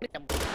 Damn.